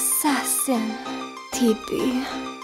assassin, TB.